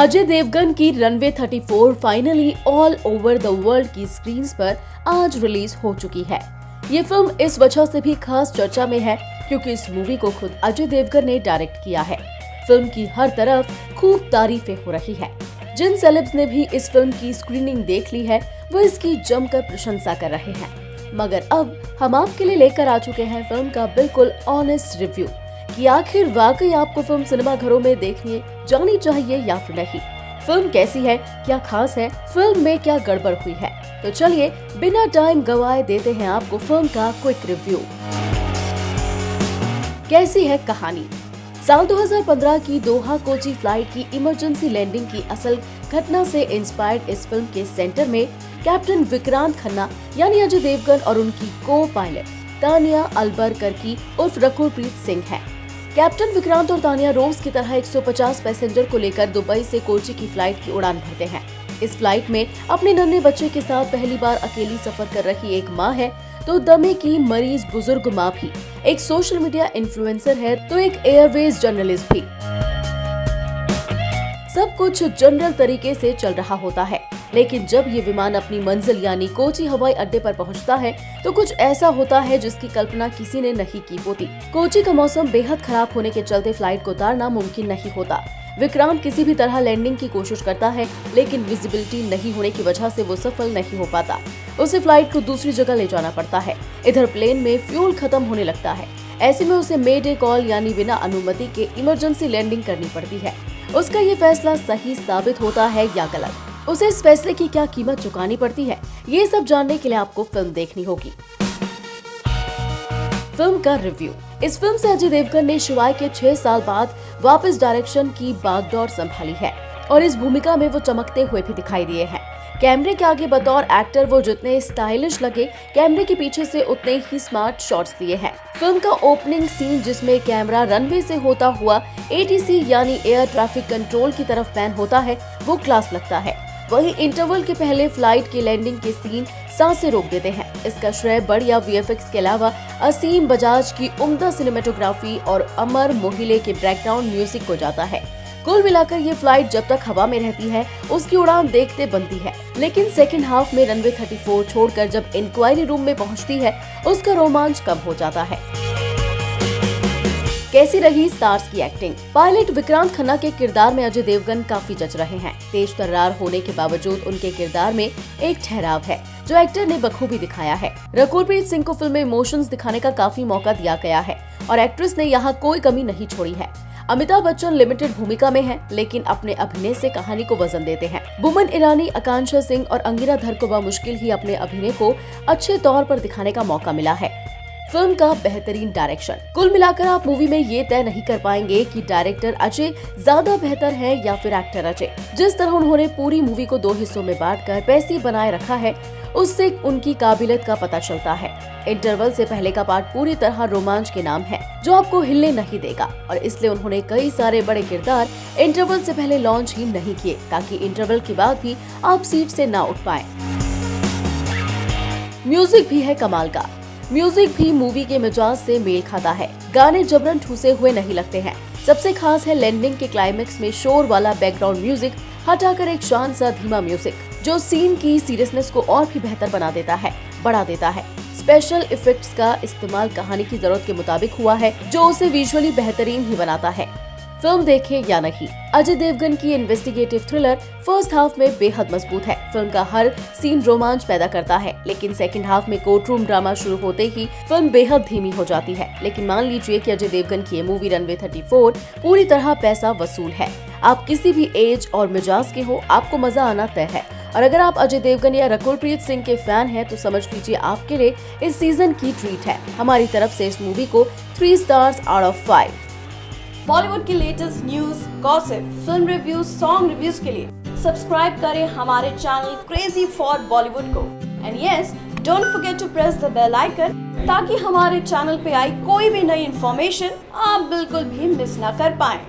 अजय देवगन की runway 34 finally all over the world की screen पर आज रिलीज़ हो चुकी है। ये फ़िल्म इस वजह से भी खास चर्चा में है क्योंकि इस मूवी को खुद अजय देवगन ने डायरेक्ट किया है। फ़िल्म की हर तरफ़ खूब तारीफें हो रही है। जिन सेलेब्स ने भी इस फ़िल्म की स्क्रीनिंग देख ली है, वो इसकी जमकर प्रशंसा कर रहे हैं। मगर अब हम आपके लिए लेकर आ चुके हैं फ़िल्म का बिल्कुल ऑनेस्ट रिव्यू कि आखिर वाकई आपको फ़िल्म सिनेमा घरों में देखनी जानी चाहिए या फिर नहीं। फ़िल्म कैसी है, क्या खास है, फ़िल्म में क्या गड़बड़ हुई है? तो चलिए बिना टाइम गवाए देते हैं आपको फ़िल्म का क्विक रिव्यू। कैसी है कहानी? साल 2015 की दोहा कोची फ़्लाइट की इमरजेंसी लैंडिंग की असल घटना से इंस्पायर्ड इस फ़िल्म के सेंटर में कैप्टन विक्रांत खन्ना, यानी अजय देवगन और उनकी को पायलट तानिया अलबर करकी उर्फ़ रकुलप्रीत सिंह है। कैप्टन विक्रांत और तानिया रोज की तरह 150 पैसेंजर को लेकर दुबई से कोची की फ़्लाइट की उड़ान भरते हैं। इस फ़्लाइट में अपने नन्हे बच्चे के साथ पहली बार अकेली सफ़र कर रही एक माँ है तो दमे की मरीज़ बुज़ुर्ग माँ भी। एक सोशल मीडिया इन्फ्लुएंसर है तो एक एयरवेज जर्नलिस्ट भी। सब कुछ जनरल तरीके से चल रहा होता है। लेकिन जब ये विमान अपनी मंजिल यानी कोची हवाई अड्डे पर पहुँचता है तो कुछ ऐसा होता है जिसकी कल्पना किसी ने नहीं की होती। कोची का मौसम बेहद खराब होने के चलते फ़्लाइट को उतारना मुमकिन नहीं होता। विक्रांत किसी भी तरह लैंडिंग की कोशिश करता है, लेकिन विजिबिलिटी नहीं होने की वजह से वो सफल नहीं हो पाता। उसे फ़्लाइट को दूसरी जगह ले जाना पड़ता है। इधर प्लेन में फ्यूल खत्म होने लगता है। ऐसे में उसे मेडे कॉल यानी बिना अनुमति के इमरजेंसी लैंडिंग करनी पड़ती है। उसका ये फैसला सही साबित होता है या गलत? उसे इस फैसले की क्या कीमत चुकानी पड़ती है? ये सब जानने के लिए आपको फ़िल्म देखनी होगी। फ़िल्म का रिव्यू। इस फ़िल्म से अजय देवगन ने शिवाय के छह साल बाद वापस डायरेक्शन की बागडोर संभाली है। और इस भूमिका में वो चमकते हुए भी दिखाई दिए हैं। कैमरे के आगे बतौर एक्टर वो जितने स्टाइलिश लगे, कैमरे के पीछे से उतने ही स्मार्ट शॉट्स दिए हैं। फ़िल्म का ओपनिंग सीन जिसमें कैमरा रनवे से होता हुआ एटीसी यानी एयर ट्रैफ़िक कंट्रोल की तरफ़ पैन होता है, वो क्लास लगता है। वहीं इंटरवल के पहले फ़्लाइट की लैंडिंग के सीन साँसें रोक देते हैं। इसका श्रेय बढ़िया वीएफएक्स के अलावा असीम बजाज की उम्दा सिनेमेटोग्राफी और अमर मोहिले के बैकग्राउंड म्यूज़िक को जाता है। कुल मिलाकर ये फ़्लाइट जब तक हवा में रहती है, उसकी उड़ान देखते बनती है। लेकिन सेकेंड हाफ़ में रनवे 34 छोड़कर जब इंक्वायरी रूम में पहुँचती है, उसका रोमांच कम हो जाता है। कैसी रही स्टार्स की एक्टिंग पायलट विक्रांत खन्ना के किरदार में अजय देवगन काफ़ी जच रहे हैं। तेज तर्रार होने के बावजूद उनके किरदार में एक ठहराव है, जो एक्टर ने बखूबी दिखाया है। रकुलप्रीत सिंह को फ़िल्म में इमोशंस दिखाने का काफ़ी मौका दिया गया है, और एक्ट्रेस ने यहाँ कोई कमी नहीं छोड़ी है। अमिताभ बच्चन लिमिटेड भूमिका में हैं, लेकिन अपने अभिनय से कहानी को वज़न देते हैं। बुमन ईरानी आकांक्षा सिंह और अंगिरा धर को मुश्किल ही अपने अभिनय को अच्छे तौर पर दिखाने का मौका मिला है। फ़िल्म का बेहतरीन डायरेक्शन। कुल मिलाकर आप मूवी में ये तय नहीं कर पाएँगे कि डायरेक्टर अजय ज़्यादा बेहतर है या फिर एक्टर अजय। जिस तरह उन्होंने पूरी मूवी को दो हिस्सों में बांटकर पैसे बनाए रखा है उससे उनकी काबिलियत का पता चलता है। इंटरवल से पहले का पार्ट पूरी तरह रोमांच के नाम है, जो आपको हिलने नहीं देगा। और इसलिए उन्होंने कई सारे बड़े किरदार इंटरवल से पहले लॉन्च ही नहीं किए, ताकि इंटरवल के बाद भी आप सीट से ना उठ पाए। म्यूज़िक भी है कमाल का। म्यूज़िक भी मूवी के मिजाज से मेल खाता है। गाने जबरन ठूसे हुए नहीं लगते हैं। सबसे खास है लैंडिंग के क्लाइमेक्स में शोर वाला बैकग्राउंड म्यूज़िक हटाकर एक शांत सा धीमा म्यूज़िक जो सीन की सीरियसनेस को और भी बेहतर बना देता है, बढ़ा देता है। स्पेशल इफेक्ट्स का इस्तेमाल कहानी की ज़रूरत के मुताबिक हुआ है, जो उसे विजुअली बेहतरीन ही बनाता है। फ़िल्म देखे या नहीं, अजय देवगन की इन्वेस्टिगेटिव थ्रिलर फ़र्स्ट हाफ़ में बेहद मज़बूत है। फ़िल्म का हर सीन रोमांच पैदा करता है, लेकिन सेकंड हाफ़ में कोर्ट रूम ड्रामा शुरू होते ही फ़िल्म बेहद धीमी हो जाती है। लेकिन मान लीजिए कि अजय देवगन की ये मूवी रनवे 34 पूरी तरह पैसा वसूल है। आप किसी भी एज और मिजाज के हो, आपको मज़ा आना तय है। और अगर आप अजय देवगन या रकुलप्रीत सिंह के फ़ैन हैं तो समझ लीजिए आपके लिए इस सीज़न की ट्रीट है। हमारी तरफ़ से इस मूवी को three stars out of five Bollywood की latest news gossip film reviews song reviews के लिए सब्सक्राइब करें हमारे चैनल क्रेजी फॉर बॉलीवुड को। And yes don't forget to press the bell icon ताकि हमारे चैनल पे आई कोई भी नई इन्फॉर्मेशन आप बिल्कुल भी मिस ना कर पाएँ।